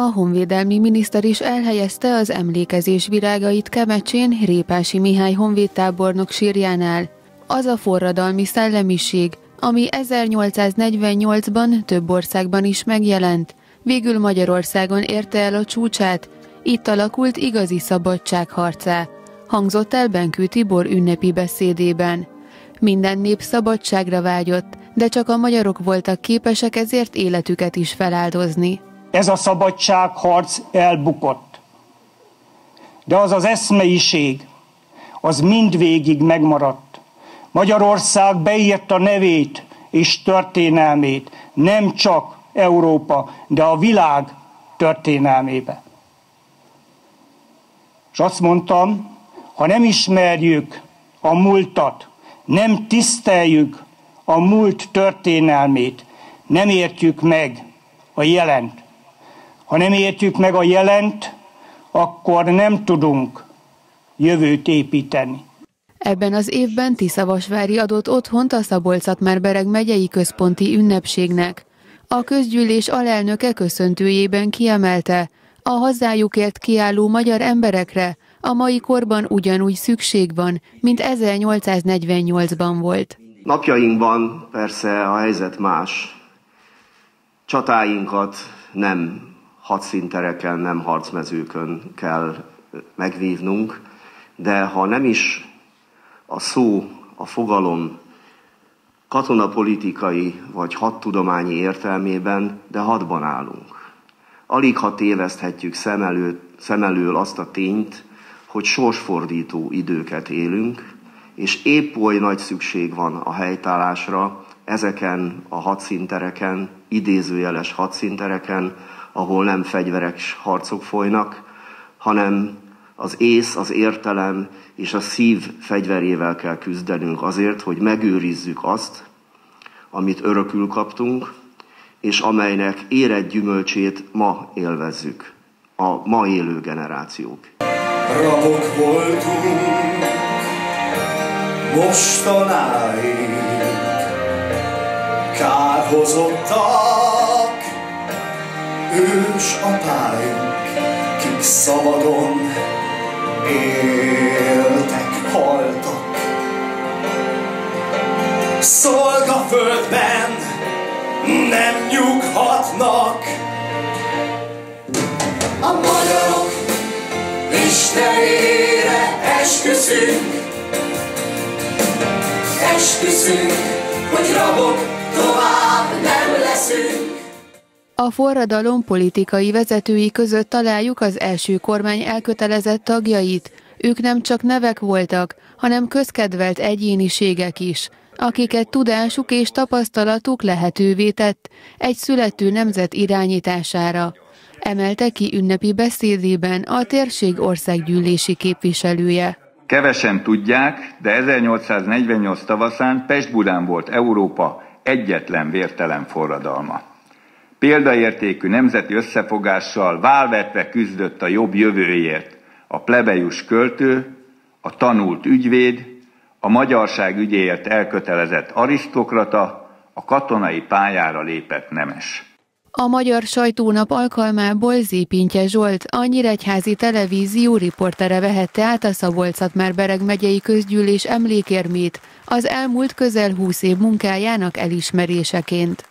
A honvédelmi miniszter is elhelyezte az emlékezés virágait Kemecsén Répási Mihály honvédtábornok sírjánál. Az a forradalmi szellemiség, ami 1848-ban több országban is megjelent, végül Magyarországon érte el a csúcsát, itt alakult igazi szabadságharcá, hangzott el Benkő Tibor ünnepi beszédében. Minden nép szabadságra vágyott, de csak a magyarok voltak képesek ezért életüket is feláldozni. Ez a szabadságharc elbukott. De az az eszmeiség, az mindvégig megmaradt. Magyarország beírta nevét és történelmét, nem csak Európa, de a világ történelmébe. És azt mondtam, ha nem ismerjük a múltat, nem tiszteljük a múlt történelmét, nem értjük meg a jelent. Ha nem értjük meg a jelent, akkor nem tudunk jövőt építeni. Ebben az évben Tiszavasvári adott otthont a Szabolcs-Szatmár-Bereg megyei központi ünnepségnek. A közgyűlés alelnöke köszöntőjében kiemelte, a hazájukért kiálló magyar emberekre a mai korban ugyanúgy szükség van, mint 1848-ban volt. Napjainkban persze a helyzet más. Csatáinkat nem hadszíntereken, nem harcmezőkön kell megvívnunk, de ha nem is a szó, a fogalom katonapolitikai vagy hadtudományi értelmében, de hadban állunk. Alig ha téveszthetjük szem, elő, szem elől azt a tényt, hogy sorsfordító időket élünk, és épp oly nagy szükség van a helytállásra ezeken a hadszíntereken, idézőjeles hadszíntereken, ahol nem fegyveres harcok folynak, hanem az ész, az értelem és a szív fegyverével kell küzdenünk azért, hogy megőrizzük azt, amit örökül kaptunk, és amelynek érett gyümölcsét ma élvezzük, a ma élő generációk. Rabok voltunk mostanáig, kárhozottak, ős apáink, kik szabadon éltek, haltak. Szolgaföldben nem nyughatnak. A magyarok Istenére esküszünk, esküszünk, hogy rabok nem leszünk. A forradalom politikai vezetői között találjuk az első kormány elkötelezett tagjait. Ők nem csak nevek voltak, hanem közkedvelt egyéniségek is, akiket tudásuk és tapasztalatuk lehetővé tett egy születő nemzet irányítására. Emelte ki ünnepi beszédében a térség országgyűlési képviselője. Kevesen tudják, de 1848 tavaszán Pest-Budán volt Európa egyetlen vértelen forradalma. Példaértékű nemzeti összefogással válvetve küzdött a jobb jövőért a plebejus költő, a tanult ügyvéd, a magyarság ügyéért elkötelezett arisztokrata, a katonai pályára lépett nemes. A Magyar Sajtónap alkalmából Zépintje Zsolt, a Nyíregyházi Televízió riportere vehette át a szabolcs bereg megyei közgyűlés emlékérmét az elmúlt közel húsz év munkájának elismeréseként.